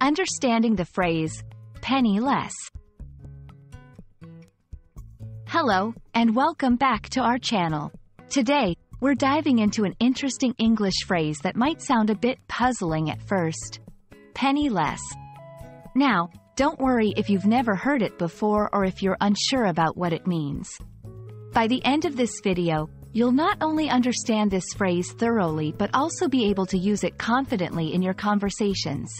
Understanding the phrase, penny less. Hello, and welcome back to our channel. Today, we're diving into an interesting English phrase that might sound a bit puzzling at first. Penny less. Now, don't worry if you've never heard it before or if you're unsure about what it means. By the end of this video, you'll not only understand this phrase thoroughly but also be able to use it confidently in your conversations.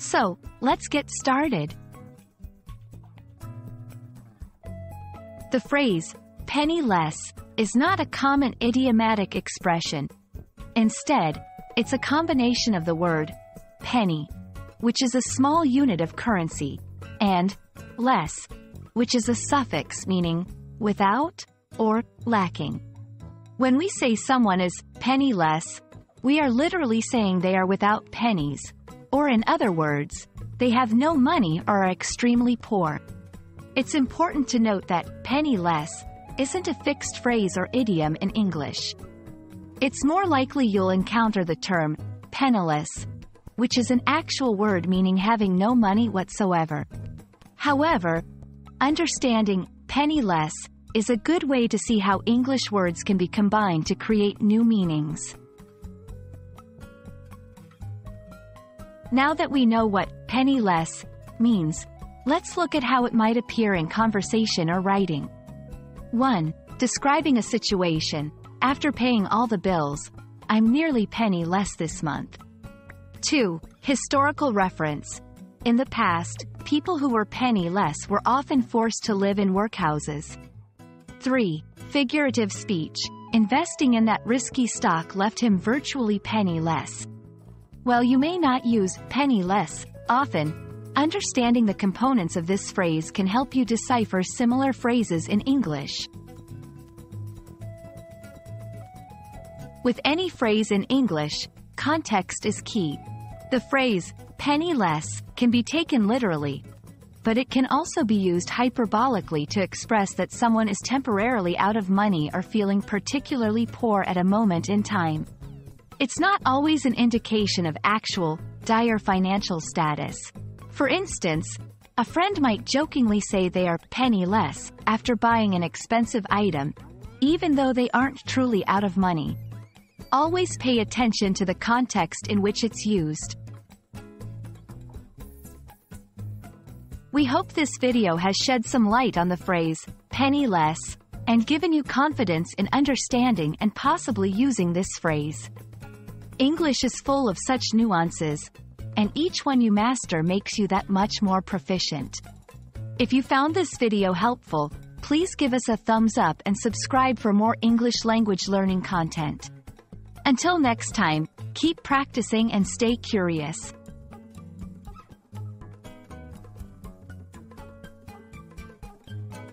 So, let's get started. The phrase, penny less, is not a common idiomatic expression. Instead, it's a combination of the word, penny, which is a small unit of currency, and less, which is a suffix meaning without or lacking. When we say someone is penniless, we are literally saying they are without pennies, or in other words, they have no money or are extremely poor. It's important to note that penniless isn't a fixed phrase or idiom in English. It's more likely you'll encounter the term penniless, which is an actual word meaning having no money whatsoever. However, understanding penniless is a good way to see how English words can be combined to create new meanings. Now that we know what penniless means, let's look at how it might appear in conversation or writing. 1. Describing a situation. After paying all the bills, I'm nearly penny less this month. 2. Historical reference. In the past, people who were penny less were often forced to live in workhouses. 3. Figurative speech. Investing in that risky stock left him virtually penniless. While you may not use penny less often, understanding the components of this phrase can help you decipher similar phrases in English. With any phrase in English, context is key. The phrase, penny less, can be taken literally, but it can also be used hyperbolically to express that someone is temporarily out of money or feeling particularly poor at a moment in time. It's not always an indication of actual, dire financial status. For instance, a friend might jokingly say they are penniless after buying an expensive item, even though they aren't truly out of money. Always pay attention to the context in which it's used. We hope this video has shed some light on the phrase, penny less, and given you confidence in understanding and possibly using this phrase. English is full of such nuances, and each one you master makes you that much more proficient. If you found this video helpful, please give us a thumbs up and subscribe for more English language learning content. Until next time, keep practicing and stay curious.